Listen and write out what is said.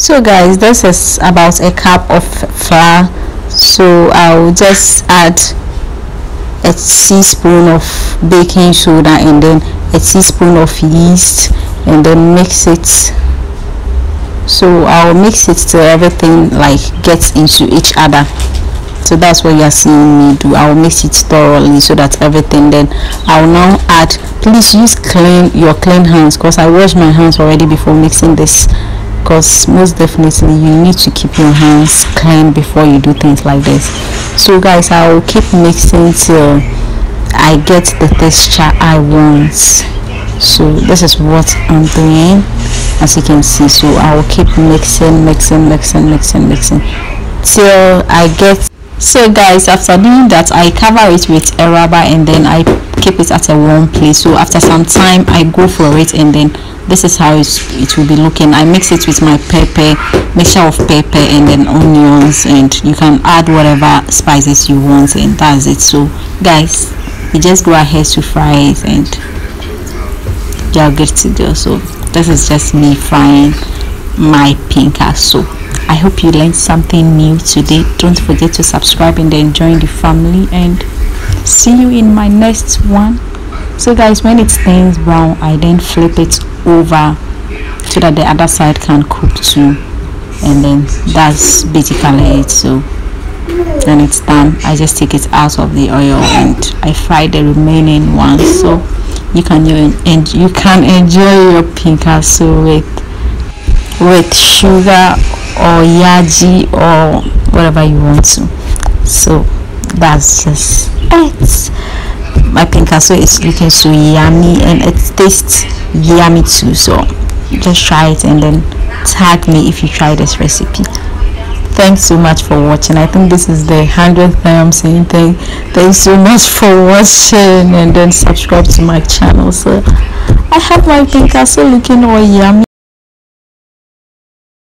so guys this is about a cup of flour. So i'll just add a teaspoon of baking soda and then a teaspoon of yeast and then mix it. So I'll mix it till everything like gets into each other. So that's what you're seeing me do. I'll mix it thoroughly so that everything then I'll now add please use clean your clean hands because I washed my hands already before mixing this because most definitely you need to keep your hands clean before you do things like this. So guys I will keep mixing till I get the texture I want. So this is what I'm doing as you can see. So I will keep mixing mixing mixing mixing mixing till I get so guys after doing that I cover it with a rubber and then I keep it at a warm place. So after some time I go for it and then this is how it will be looking. I mix it with my pepper mixture of pepper and then onions and you can add whatever spices you want and that's it. So guys you just go ahead to fry it and you're good to go. So this is just me frying my pinkaso i hope you learned something new today. Don't forget to subscribe and then join the family and see you in my next one. So guys when it turns brown i then flip it over so that the other side can cook too. And then that's basically it. So when it's done i just take it out of the oil and i fry the remaining ones so you can and you can enjoy your pinkaso with with sugar or yaji or whatever you want to. So that's just it. My pinkaso is looking so yummy and it tastes yummy too. So just try it and then tag me if you try this recipe. Thanks so much for watching. I think this is the hundredth time i'm saying thank thanks so much for watching and then subscribe to my channel. So i have my pinkaso looking all yummy